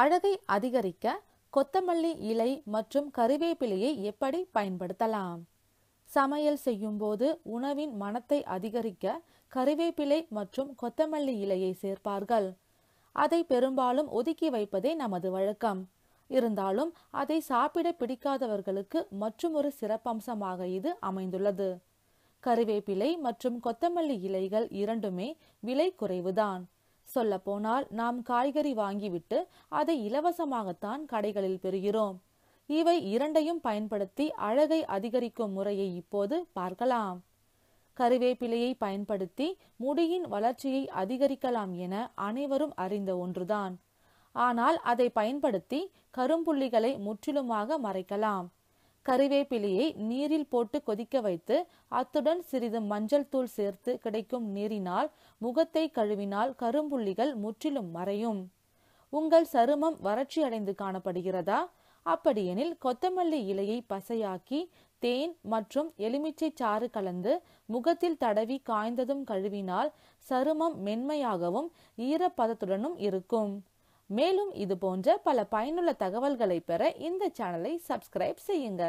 அழகை அதிகரிக்க கொத்தமல்லி இலை மற்றும் கருவேப்பிலையை எப்படி பயன்படுத்தலாம்? சமையல் செய்யும்போது உணவின் மனத்தை அதிகரிக்க கருவேப்பிலை மற்றும் கொத்தமல்லி இலையை சேர்ப்பார்கள். அதை பெரும்பாலும் ஒதுக்கி வைப்பதே நமது வழக்கம். இருந்தாலும் அதை சாப்பிட பிடிக்காதவர்களுக்கு மற்றுமொரு சிறப்பம்சமாக இது அமைந்துள்ளது. கருவேப்பிலை மற்றும் கொத்தமல்லி இலைகள் இரண்டுமே விலை குறைவுதான். சொல்லப்போனால் நாம் காய்கறி வாங்கிவிட்டு அதை இலவசமாகத்தான் கடைகளில் பெறுகிறோம். இவை இரண்டையும் பயன்படுத்தி அழகை அதிகரிக்கும் முறையை இப்போது பார்க்கலாம். கருவேப்பிலையை பயன்படுத்தி முடியின் வளர்ச்சியை அதிகரிக்கலாம் என அனைவரும் அறிந்த ஒன்றுதான். ஆனால் அதை பயன்படுத்தி கரும்புள்ளிகளை முற்றிலுமாக மறைக்கலாம். கறிவேப்பிலையை நீரில் போட்டு கொதிக்க வைத்து அத்துடன் சிறிது மஞ்சள் தூள் சேர்த்து கிடைக்கும் நீரினால் முகத்தை கழுவினால் கரும்புள்ளிகள் முற்றிலும் மறையும். உங்கள் சருமம் வறட்சி அடைந்து காணப்படுகிறதா? அப்படியெனில் கொத்தமல்லி இலையை பசையாக்கி தேன் மற்றும் எலுமிச்சை சாறு கலந்து முகத்தில் தடவி காய்ந்ததும் கழுவினால் சருமம் மென்மையாகவும் ஈரப்பதத்துடனும் இருக்கும். மேலும் இது போன்ற பல பயனுள்ள தகவல்களை பெற இந்த சேனலை சப்ஸ்கிரைப் செய்யுங்க.